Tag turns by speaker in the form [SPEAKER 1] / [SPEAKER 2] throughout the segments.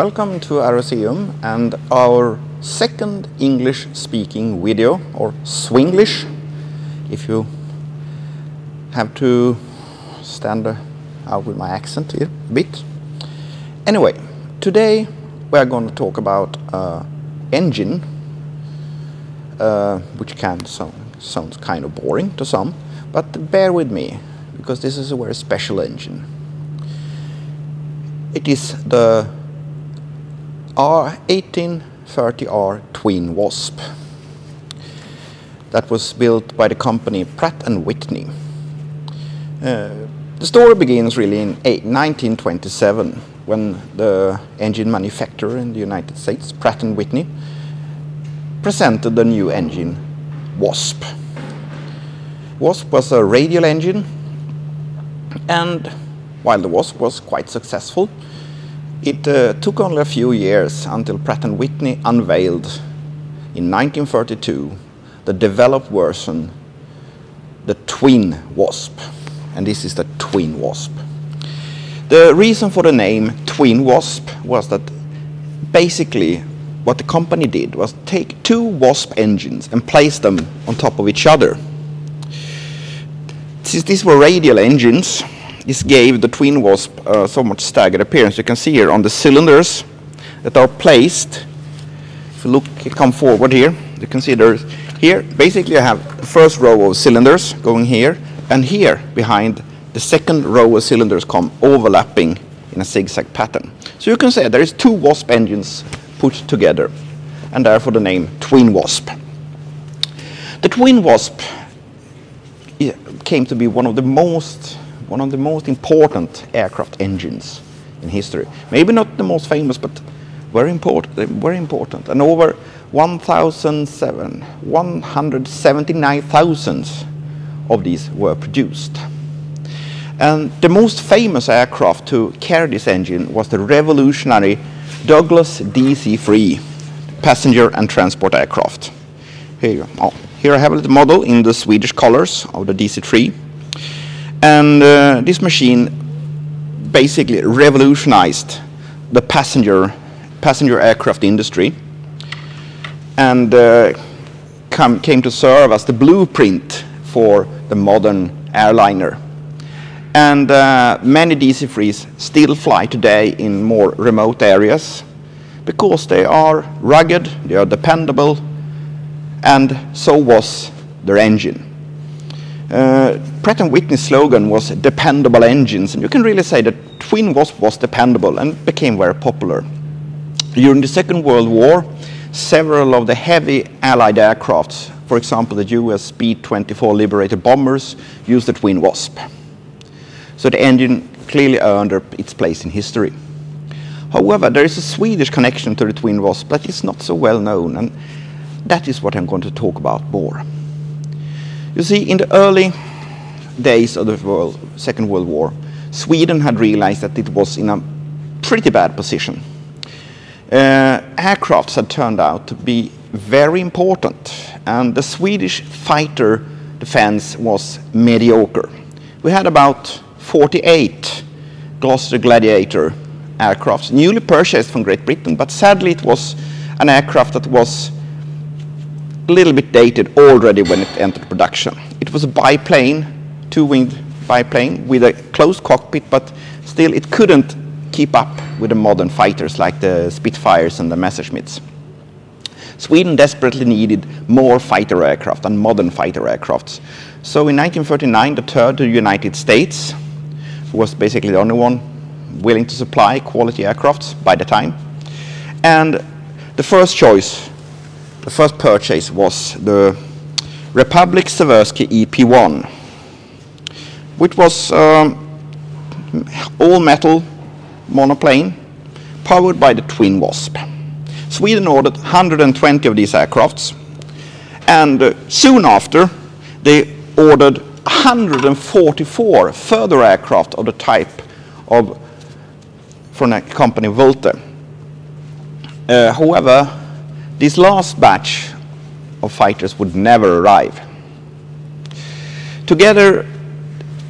[SPEAKER 1] Welcome to Aeroseum and our second English-speaking video, or Swinglish, if you have to stand out with my accent here a bit. Anyway, today we are going to talk about uh, engine, uh, which can sound, sounds kind of boring to some, but bear with me, because this is a very special engine. It is the R1830R Twin Wasp that was built by the company Pratt & Whitney. Uh, the story begins really in 1927 when the engine manufacturer in the United States, Pratt & Whitney, presented the new engine Wasp. Wasp was a radial engine and while the Wasp was quite successful, it uh, took only a few years until Pratt & Whitney unveiled in 1932 the developed version, the Twin Wasp. And this is the Twin Wasp. The reason for the name Twin Wasp was that basically what the company did was take two Wasp engines and place them on top of each other. Since these were radial engines, this gave the twin wasp uh, so much staggered appearance. You can see here on the cylinders that are placed. If you look, come forward here, you can see there's here. Basically, I have the first row of cylinders going here, and here behind the second row of cylinders come overlapping in a zigzag pattern. So you can say there is two wasp engines put together, and therefore the name twin wasp. The twin wasp came to be one of the most one of the most important aircraft engines in history. Maybe not the most famous, but very important. Very important. And over 179,000 of these were produced. And the most famous aircraft to carry this engine was the revolutionary Douglas DC-3 passenger and transport aircraft. Here, oh, here I have a little model in the Swedish colors of the DC-3. And uh, this machine basically revolutionized the passenger, passenger aircraft industry and uh, come, came to serve as the blueprint for the modern airliner. And uh, many DC-3s still fly today in more remote areas because they are rugged, they are dependable, and so was their engine. Uh, Pratt & Whitney's slogan was dependable engines, and you can really say that Twin Wasp was dependable and became very popular. During the Second World War, several of the heavy Allied aircrafts, for example the US B-24 Liberator bombers, used the Twin Wasp. So the engine clearly earned its place in history. However, there is a Swedish connection to the Twin Wasp that is not so well known, and that is what I'm going to talk about more. You see, in the early days of the world, Second World War, Sweden had realized that it was in a pretty bad position. Uh, aircrafts had turned out to be very important, and the Swedish fighter defense was mediocre. We had about 48 Gloster Gladiator aircrafts, newly purchased from Great Britain, but sadly it was an aircraft that was a little bit dated already when it entered production. It was a biplane, two-winged biplane with a closed cockpit, but still it couldn't keep up with the modern fighters like the Spitfires and the Messerschmitts. Sweden desperately needed more fighter aircraft and modern fighter aircrafts. So in 1939, the third the United States was basically the only one willing to supply quality aircrafts by the time. And the first choice the first purchase was the Republic Seversky EP1, which was um, all metal monoplane powered by the Twin Wasp. Sweden ordered 120 of these aircrafts, and uh, soon after they ordered 144 further aircraft of the type of from a company Vultee. Uh, however, this last batch of fighters would never arrive. Together,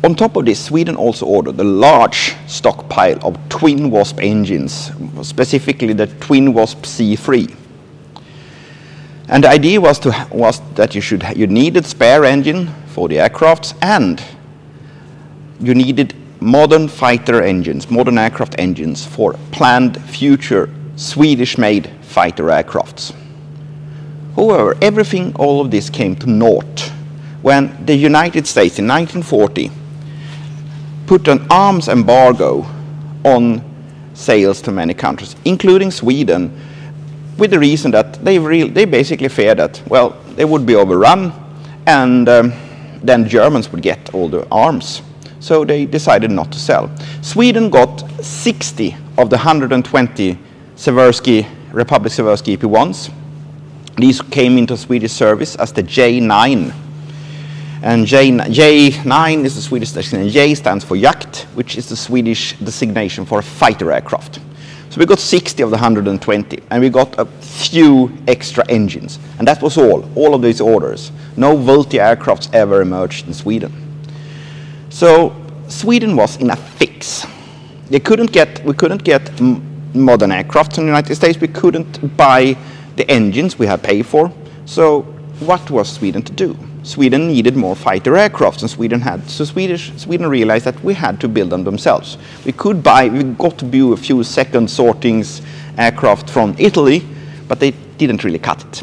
[SPEAKER 1] On top of this, Sweden also ordered a large stockpile of twin Wasp engines, specifically the twin Wasp C3. And the idea was, to, was that you, should, you needed spare engine for the aircrafts and you needed modern fighter engines, modern aircraft engines for planned future Swedish-made fighter aircrafts. However, everything, all of this came to naught when the United States in 1940 put an arms embargo on sales to many countries, including Sweden, with the reason that they, they basically feared that, well, they would be overrun and um, then Germans would get all the arms. So they decided not to sell. Sweden got 60 of the 120 Seversky, Republic Seversky EP1s. These came into Swedish service as the J9. And J, J9 is the Swedish designation. And J stands for Jakt, which is the Swedish designation for a fighter aircraft. So we got 60 of the 120, and we got a few extra engines. And that was all, all of these orders. No Vultee aircrafts ever emerged in Sweden. So Sweden was in a fix. They couldn't get, we couldn't get modern aircrafts in the United States. We couldn't buy the engines we had paid for. So what was Sweden to do? Sweden needed more fighter aircraft, and Sweden had. So Swedish, Sweden realized that we had to build them themselves. We could buy, we got to buy a few second sortings aircraft from Italy, but they didn't really cut it.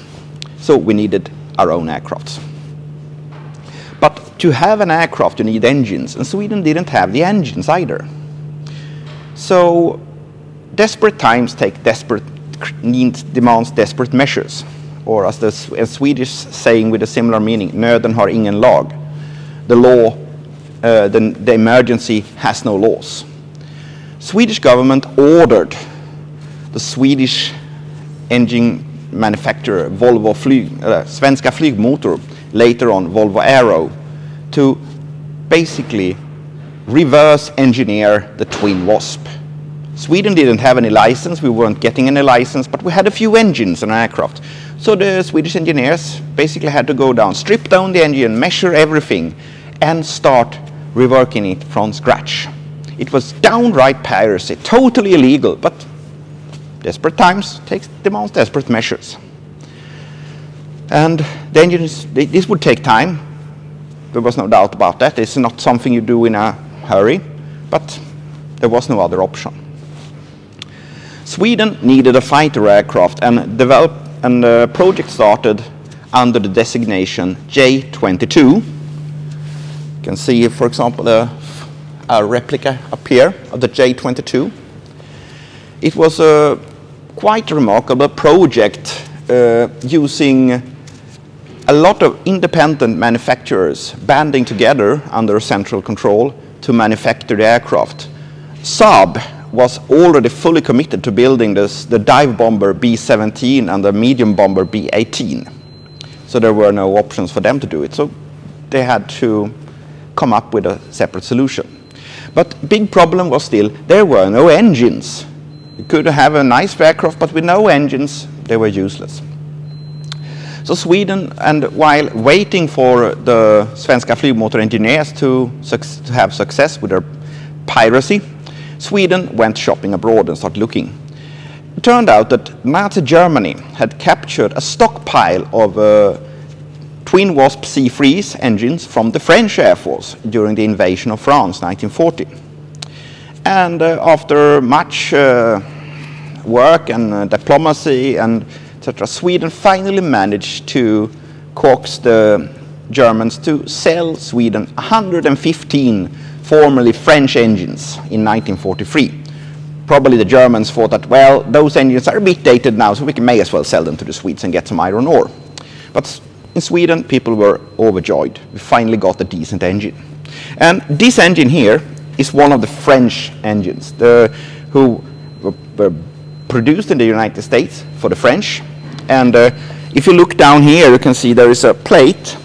[SPEAKER 1] So we needed our own aircrafts. But to have an aircraft, you need engines, and Sweden didn't have the engines either. So desperate times take desperate needs demands desperate measures, or as the Swedish saying with a similar meaning, nöden har ingen lag. The law, uh, the, the emergency has no laws. Swedish government ordered the Swedish engine manufacturer Volvo Flyg, uh, Svenska Flygmotor later on Volvo Aero, to basically reverse engineer the twin Wasp. Sweden didn't have any license, we weren't getting any license, but we had a few engines on aircraft. So the Swedish engineers basically had to go down, strip down the engine, measure everything, and start reworking it from scratch. It was downright piracy, totally illegal, but desperate times takes, demands desperate measures. And the engines, this would take time. There was no doubt about that. It's not something you do in a hurry, but there was no other option. Sweden needed a fighter aircraft and developed and the project started under the designation J22. You can see, for example, a, a replica up here of the J22. It was a quite remarkable project uh, using a lot of independent manufacturers banding together under central control to manufacture the aircraft. Saab was already fully committed to building this, the dive bomber B-17 and the medium bomber B-18. So there were no options for them to do it. So they had to come up with a separate solution. But big problem was still there were no engines. You could have a nice aircraft, but with no engines, they were useless. So Sweden, and while waiting for the Svenska Flygmotor engineers to, to have success with their piracy, Sweden went shopping abroad and started looking. It turned out that Nazi Germany had captured a stockpile of uh, twin Wasp C3s engines from the French Air Force during the invasion of France 1940. And uh, after much uh, work and uh, diplomacy and etc. Sweden finally managed to coax the Germans to sell Sweden 115 formerly French engines in 1943. Probably the Germans thought that, well, those engines are a bit dated now, so we can may as well sell them to the Swedes and get some iron ore. But in Sweden, people were overjoyed. We finally got a decent engine. And this engine here is one of the French engines, the, who were produced in the United States for the French. And uh, if you look down here, you can see there is a plate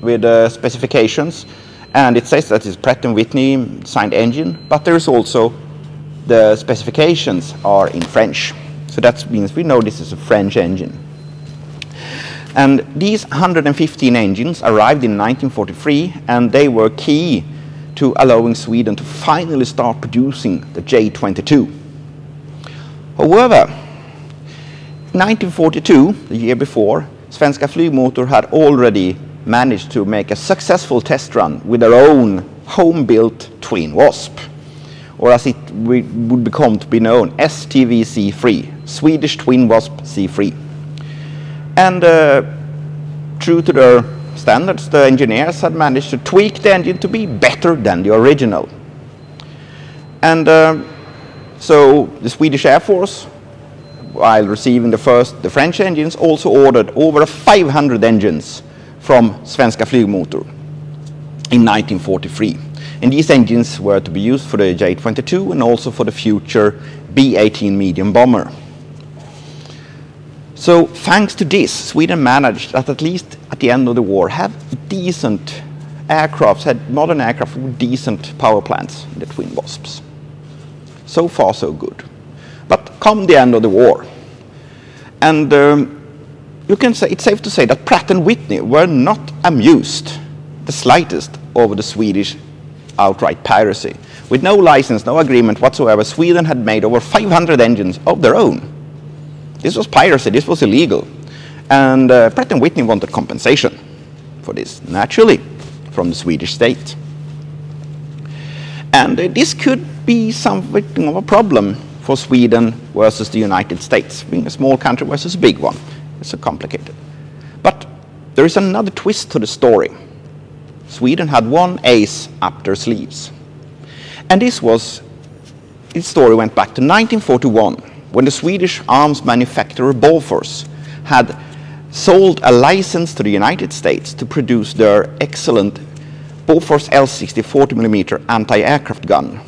[SPEAKER 1] with uh, specifications. And it says that it's Pratt & Whitney signed engine, but there is also the specifications are in French. So that means we know this is a French engine. And these 115 engines arrived in 1943, and they were key to allowing Sweden to finally start producing the J22. However, 1942, the year before, Svenska Flygmotor had already managed to make a successful test run with their own home-built twin Wasp, or as it would become to be known, STV C3, Swedish Twin Wasp C3. And uh, true to their standards, the engineers had managed to tweak the engine to be better than the original. And uh, so the Swedish Air Force while receiving the first, the French engines, also ordered over 500 engines from Svenska Flygmotor in 1943. And these engines were to be used for the J-22 and also for the future B-18 medium bomber. So thanks to this, Sweden managed at at least at the end of the war have decent aircrafts, had modern aircraft with decent power plants, the twin wasps. So far so good. But come the end of the war, and um, you can say, it's safe to say that Pratt & Whitney were not amused the slightest over the Swedish outright piracy. With no license, no agreement whatsoever, Sweden had made over 500 engines of their own. This was piracy, this was illegal. And uh, Pratt & Whitney wanted compensation for this, naturally, from the Swedish state. And uh, this could be something of a problem for Sweden versus the United States, being a small country versus a big one. It's so complicated. But there is another twist to the story. Sweden had one ace up their sleeves. And this was, this story went back to 1941, when the Swedish arms manufacturer Bofors had sold a license to the United States to produce their excellent Bofors L60 40mm anti-aircraft gun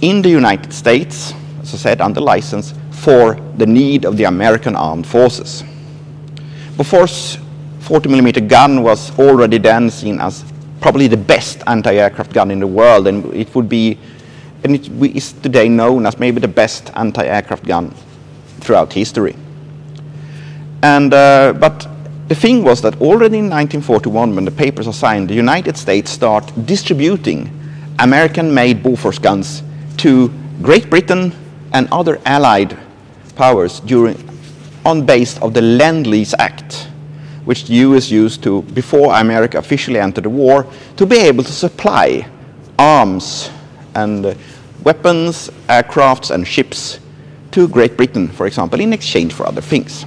[SPEAKER 1] in the United States, as I said, under license for the need of the American armed forces. Bofors 40 millimeter gun was already then seen as probably the best anti-aircraft gun in the world, and it would be, and it is today known as maybe the best anti-aircraft gun throughout history. And, uh, but the thing was that already in 1941, when the papers are signed, the United States start distributing American-made Bofors guns to Great Britain and other allied powers during, on base of the Lend-Lease Act, which the US used to, before America officially entered the war, to be able to supply arms and uh, weapons, aircrafts and ships to Great Britain, for example, in exchange for other things.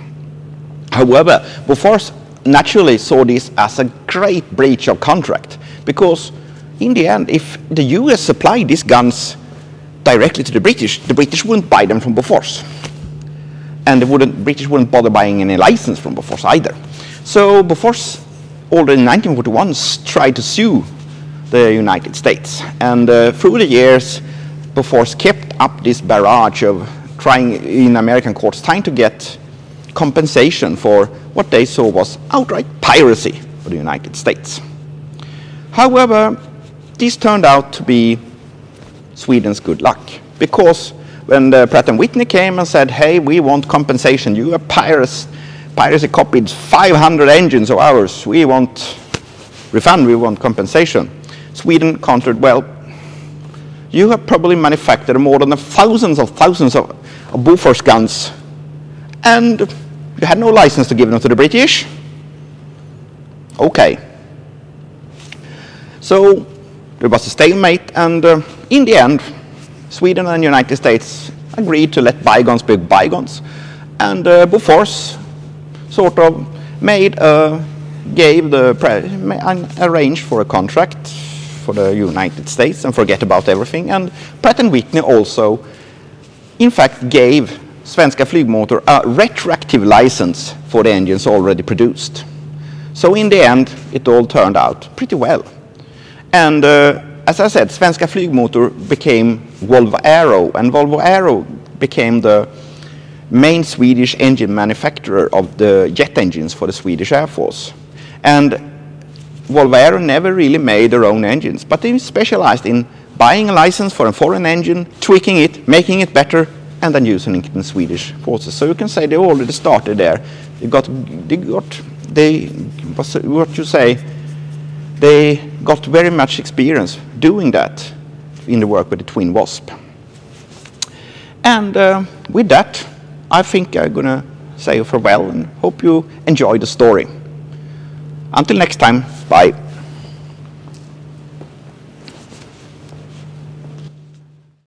[SPEAKER 1] However, Bofors naturally saw this as a great breach of contract because in the end, if the US supplied these guns directly to the British, the British wouldn't buy them from Bofors. And the British wouldn't bother buying any license from Bofors either. So Bofors already in 1941 tried to sue the United States. And uh, through the years, Bofors kept up this barrage of trying in American courts, trying to get compensation for what they saw was outright piracy for the United States. However, this turned out to be Sweden's good luck. Because when the Pratt & Whitney came and said, hey, we want compensation, you have piracy, piracy copied 500 engines of ours, we want refund, we want compensation. Sweden countered, well, you have probably manufactured more than thousands of thousands of, of Bofors guns, and you had no license to give them to the British. Okay. So there was a stalemate, and uh, in the end, Sweden and the United States agreed to let bygones be bygones, and uh, Bofors sort of made a, gave the arranged for a contract for the United States and forget about everything. And Pratt & Whitney also, in fact, gave Svenska Flygmotor a retroactive license for the engines already produced. So in the end, it all turned out pretty well. And uh, as I said, Svenska Flygmotor became Volvo Aero, and Volvo Aero became the main Swedish engine manufacturer of the jet engines for the Swedish Air Force. And Volvo Aero never really made their own engines, but they specialized in buying a license for a foreign engine, tweaking it, making it better, and then using it in Swedish forces. So you can say they already started there. They got, they got, they, what you say, they got very much experience doing that in the work with the Twin Wasp. And uh, with that, I think I'm going to say farewell and hope you enjoy the story. Until next time, bye.